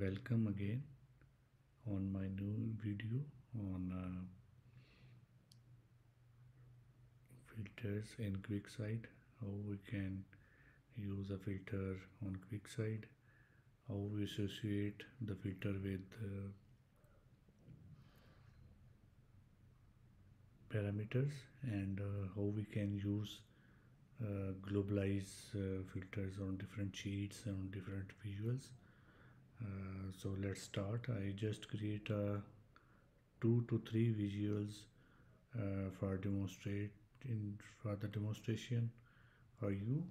welcome again on my new video on uh, filters in QuickSight how we can use a filter on QuickSight how we associate the filter with uh, parameters and uh, how we can use uh, globalize uh, filters on different sheets on different visuals uh, so let's start. I just create a two to three visuals uh, for demonstrate in for the demonstration for you.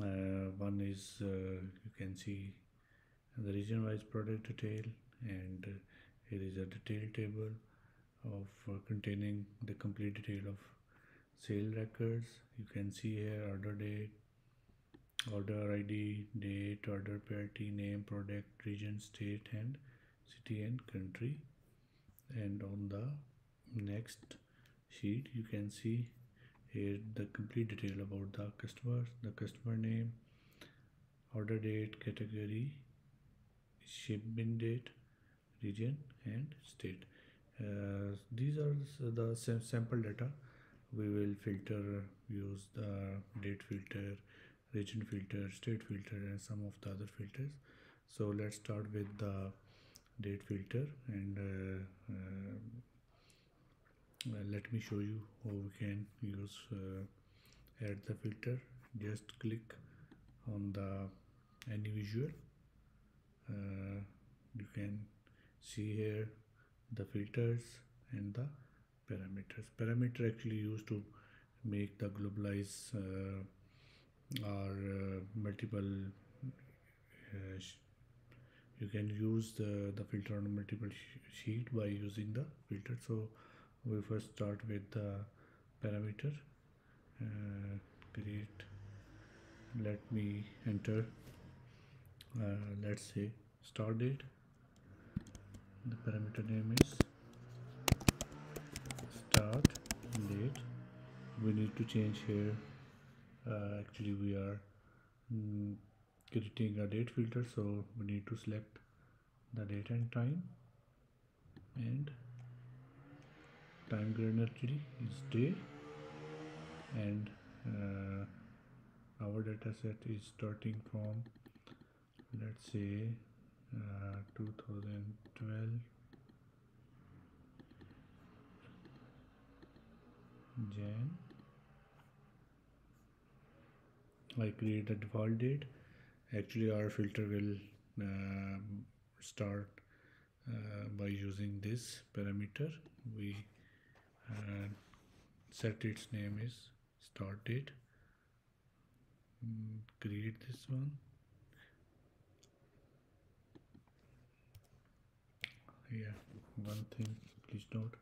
Uh, one is uh, you can see the region wise product detail and here is a detail table of uh, containing the complete detail of sale records. You can see here order date order id date order party name product region state and city and country. And on the next sheet you can see here the complete detail about the customer the customer name order date category shipment date region and state. Uh, these are the sample data. We will filter use the date filter region filter state filter and some of the other filters. So let's start with the date filter and uh, uh, uh, let me show you how we can use uh, add the filter. Just click on the any visual. Uh, you can see here the filters and the parameters. Parameter actually used to make the globalize uh, or uh, multiple uh, you can use the, the filter on multiple sh sheet by using the filter. So we first start with the parameter uh, create let me enter uh, let's say start date. The parameter name is start date. We need to change here uh, actually we are mm, creating a date filter so we need to select the date and time. And time granularity is day. And uh, our data set is starting from let's say uh, 2012 Jan I create a default date. Actually our filter will uh, start uh, by using this parameter. We uh, set its name is start date. Mm, create this one. Yeah one thing please note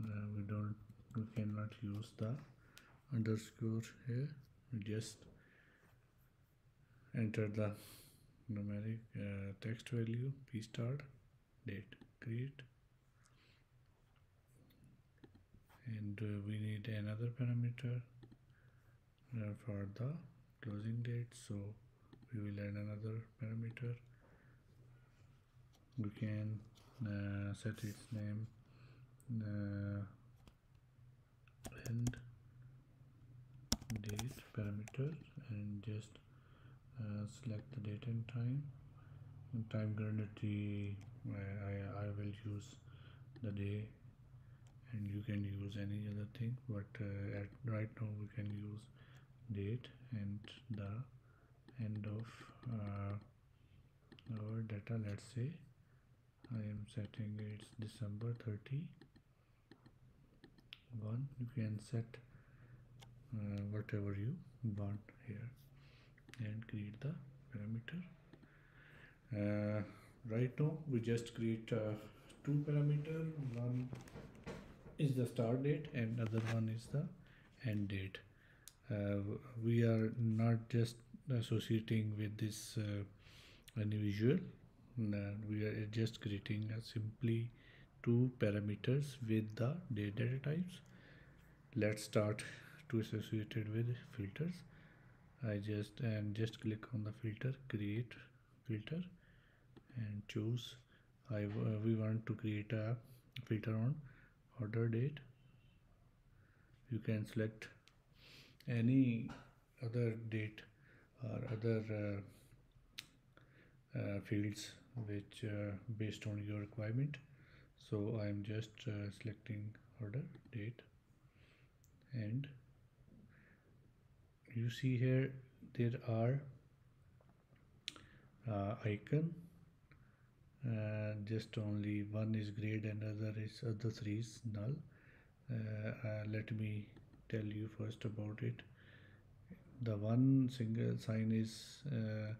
uh, we don't we cannot use the underscore here we just enter the numeric uh, text value p start date create. And uh, we need another parameter uh, for the closing date. So we will add another parameter. We can uh, set its name uh, end date parameter and just uh, select the date and time. And time granularity I, I, I will use the day and you can use any other thing but uh, at right now we can use date and the end of uh, our data. Let's say I am setting it's December 30 one you can set uh, whatever you want here and create the parameter. Uh, right now we just create uh, two parameter. One is the start date and other one is the end date. Uh, we are not just associating with this uh, individual. We are just creating simply two parameters with the data types. Let's start to associate it with filters I just and just click on the filter create filter and choose. I uh, we want to create a filter on order date. You can select any other date or other uh, uh, fields which uh, based on your requirement. So I am just uh, selecting order date and you see here there are uh, icon uh, just only one is grayed and other is other three is null. Uh, uh, let me tell you first about it. The one single sign is uh,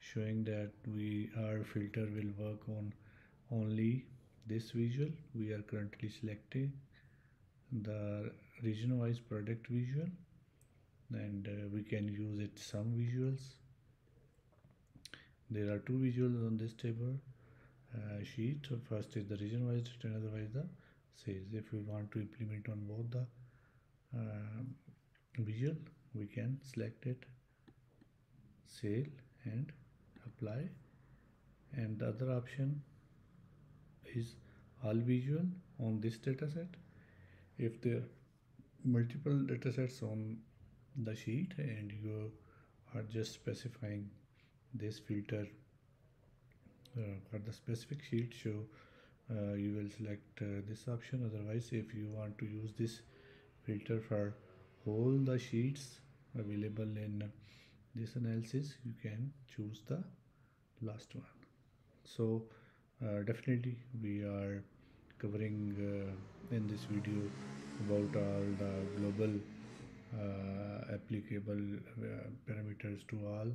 showing that we our filter will work on only this visual. We are currently selecting the region wise product visual and uh, we can use it some visuals. There are two visuals on this table uh, sheet. First is the region wise and otherwise the sales if we want to implement on both the uh, visual we can select it sale and apply. And the other option is all visual on this dataset if there are multiple datasets on the sheet and you are just specifying this filter uh, for the specific sheet. So uh, you will select uh, this option. Otherwise if you want to use this filter for all the sheets available in this analysis you can choose the last one. So uh, definitely we are covering uh, in this video about all the global applicable uh, parameters to all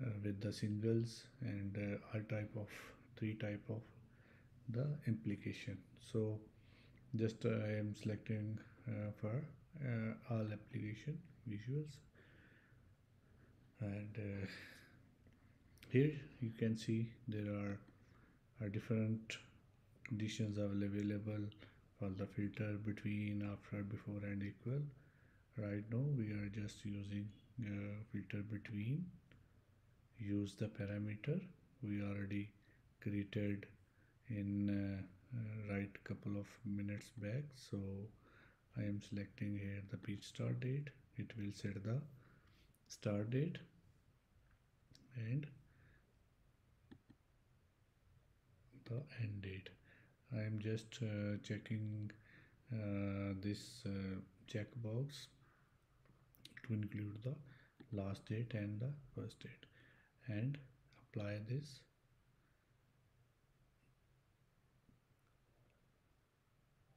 uh, with the singles and uh, all type of three type of the implication. So just I am selecting for all application visuals. And uh, here you can see there are, are different conditions available for the filter between after before and equal right now we are just using uh, filter between use the parameter. We already created in uh, right couple of minutes back. So I am selecting here the page start date. It will set the start date. And the end date. I am just uh, checking uh, this uh, checkbox to include the last date and the first date. And apply this.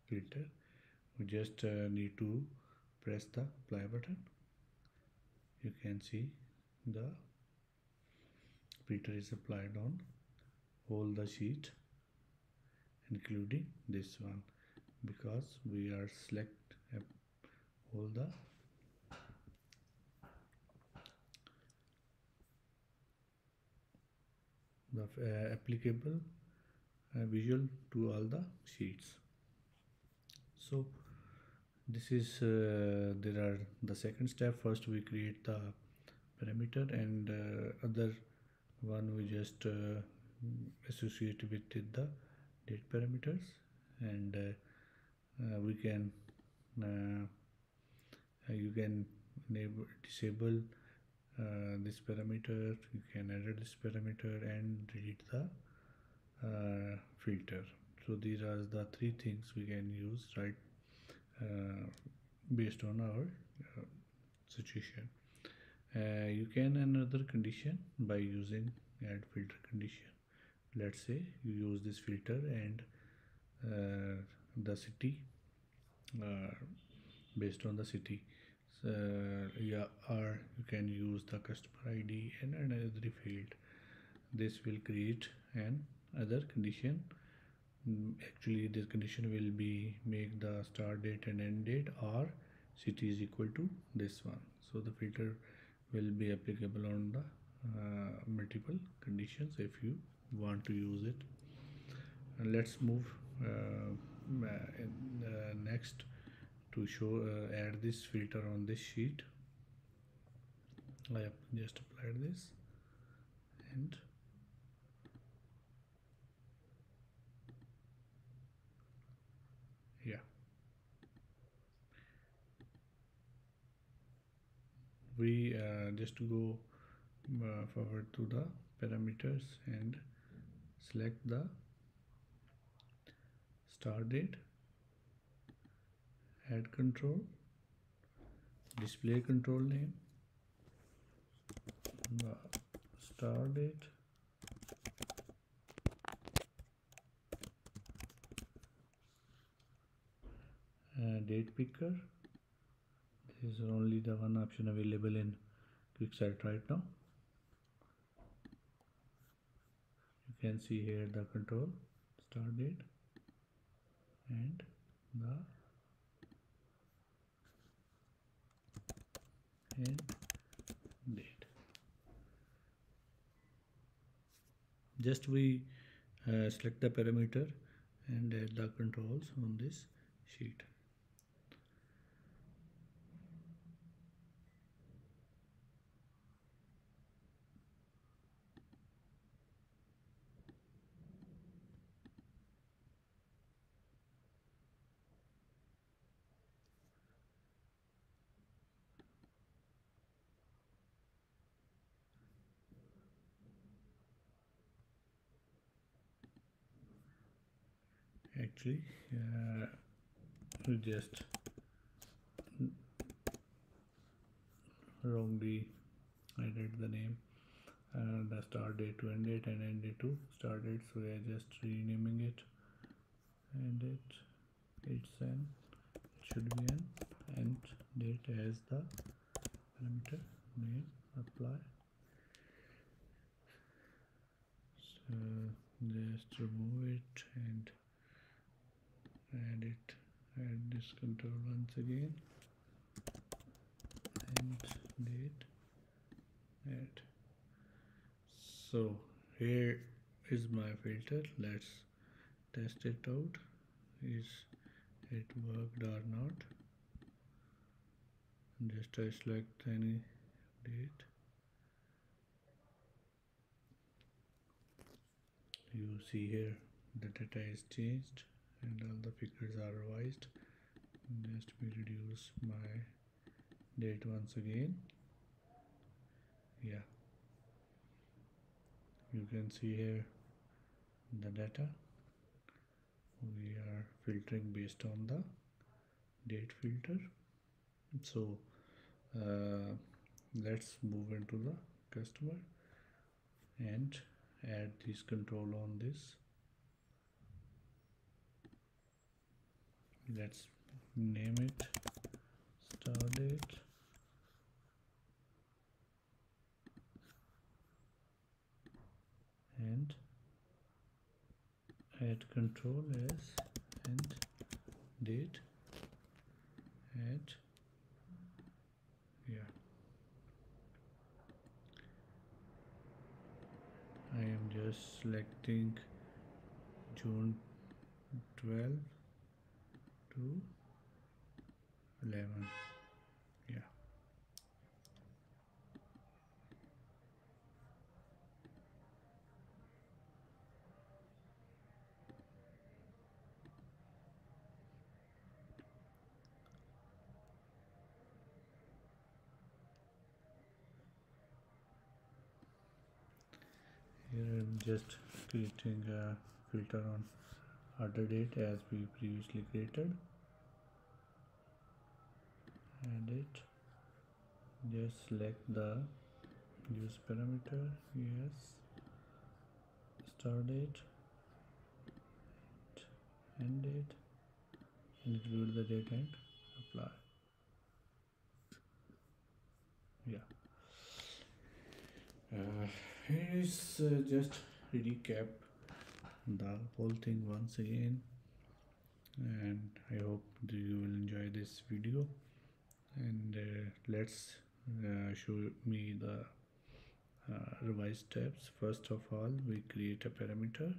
Filter. We just uh, need to press the apply button. You can see the filter is applied on all the sheet including this one because we are select all the the uh, applicable uh, visual to all the sheets. So this is uh, there are the second step. First we create the parameter and uh, other one we just uh, associate with the date parameters. And uh, we can you can enable disable uh, this parameter you can edit this parameter and delete the uh, filter. So these are the three things we can use right uh, based on our uh, situation. Uh, you can another condition by using add filter condition. Let's say you use this filter and the city based on the city uh, yeah or you can use the customer id and another field. This will create an other condition. Mm, actually this condition will be make the start date and end date or city is equal to this one. So the filter will be applicable on the uh, multiple conditions if you want to use it. And let's move uh, uh, next to show uh, add this filter on this sheet. I just applied this and yeah. We uh, just go uh, forward to the parameters and select the start date add control. Display control name. The start date. Uh, date picker. This is only the one option available in QuickSight right now. You can see here the control start date and the just we uh, select the parameter and add the controls on this sheet actually uh, we just wrongly added the name. And the start date to end date and end date to start date so we are just renaming it. And it it's an it should be an end date as the parameter name apply. So just remove it and add it. Add this control once again. And date. Add. So here is my filter. Let's test it out. Is it worked or not? Just I select any date. You see here the data is changed and all the figures are revised. Just we reduce my date once again. Yeah. You can see here the data. We are filtering based on the date filter. So uh, let's move into the customer and add this control on this let's name it. Start date. And add control as and date add yeah. I am just selecting June 12 to 11 yeah. Here I'm just creating a filter on order date as we previously created and it just select the use parameter. Yes. Start date end date include the date and apply. Yeah. Uh, here is uh, just recap the whole thing once again. And I hope you will enjoy this video and uh, let's uh, show me the uh, revised steps. First of all we create a parameter.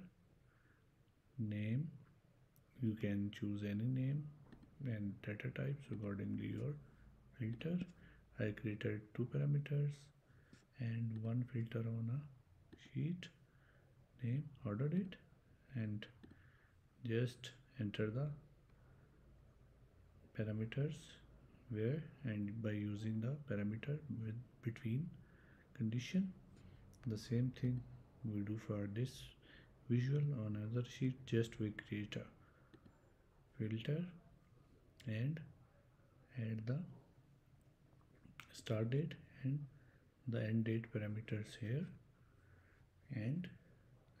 Name. You can choose any name and data types according to your filter. I created two parameters and one filter on a sheet. Name order date and just enter the parameters where and by using the parameter with between condition the same thing we do for this visual on another sheet just we create a filter and add the start date and the end date parameters here and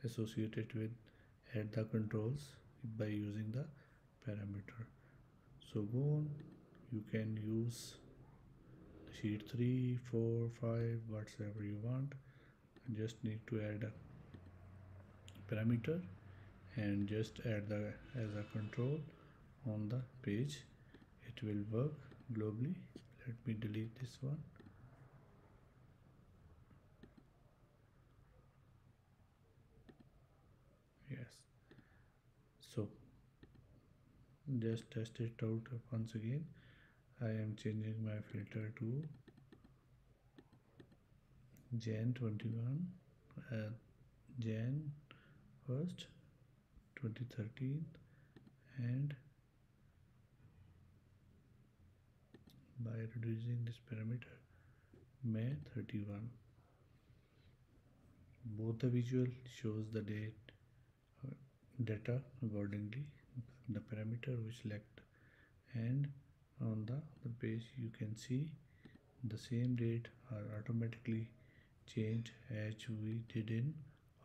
associate it with add the controls by using the parameter. So go on you can use sheet 3 4 5 whatever you want. Just need to add a parameter and just add the as a control on the page. It will work globally. Let me delete this one. Yes. So just test it out once again I am changing my filter to Jan 21 uh, Jan 1st 2013 and by reducing this parameter May 31 both the visual shows the date uh, data accordingly the parameter we select and on the, the page you can see the same date are automatically changed as we did in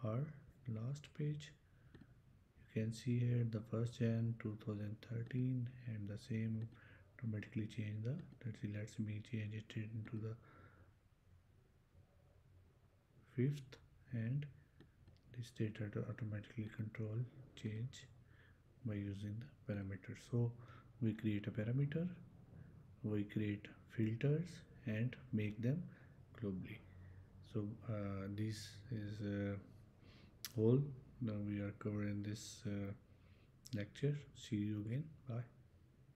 our last page. You can see here the first Jan 2013 and the same automatically change the let's see let's me change it into the fifth and this data to automatically control change by using the parameter. So we create a parameter we create filters and make them globally. So uh, this is uh, all. Now we are covering this uh, lecture. See you again. Bye